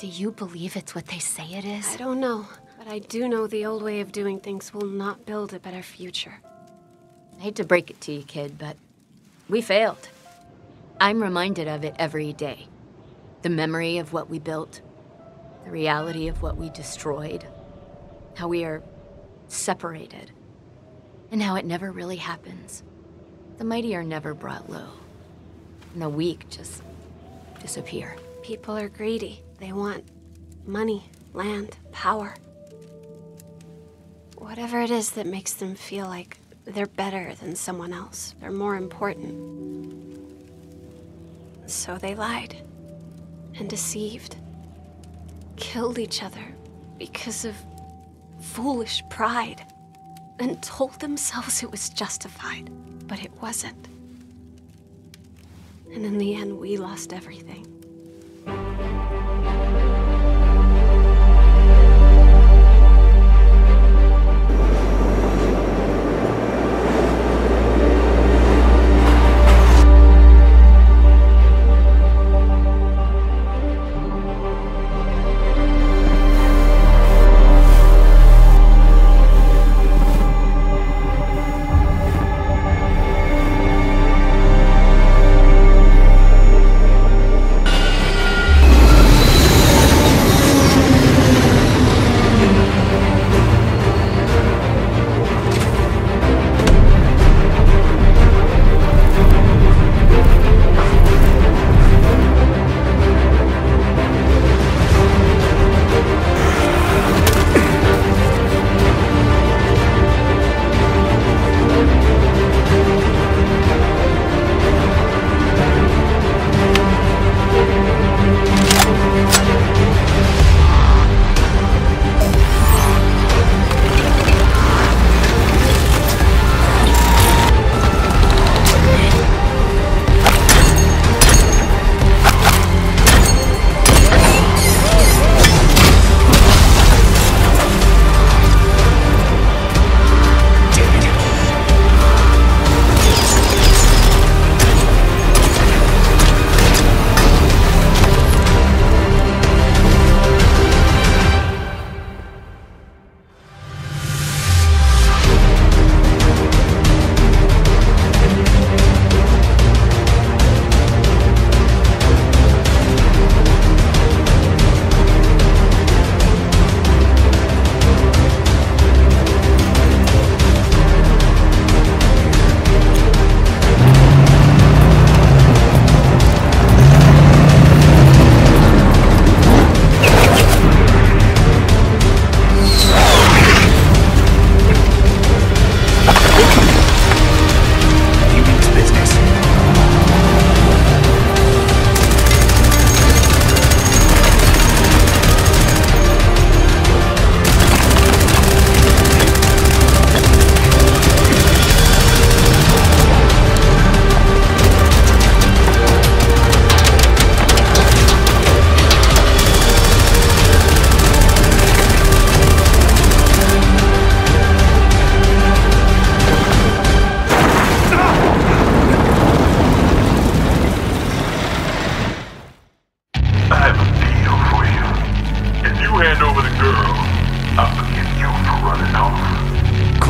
Do you believe it's what they say it is? I don't know, but I do know the old way of doing things will not build a better future. I hate to break it to you, kid, but we failed. I'm reminded of it every day. The memory of what we built, the reality of what we destroyed, how we are separated, and how it never really happens. The mighty are never brought low, and the weak just disappear. People are greedy. They want money, land, power. Whatever it is that makes them feel like they're better than someone else, they're more important. So they lied and deceived, killed each other because of foolish pride, and told themselves it was justified, but it wasn't. And in the end, we lost everything.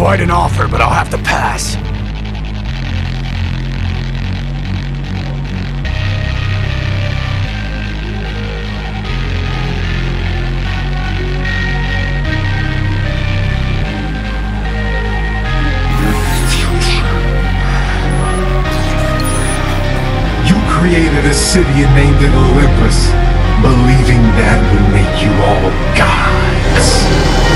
Quite an offer, but I'll have to pass. You created a city and named it Olympus, believing that would make you all gods.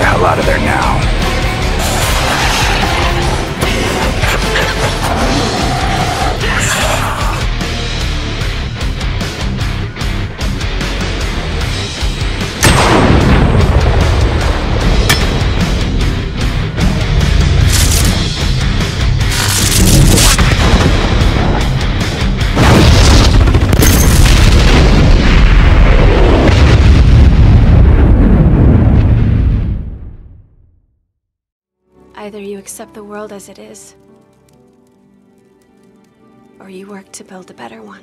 the hell out of there now. Either you accept the world as it is, or you work to build a better one.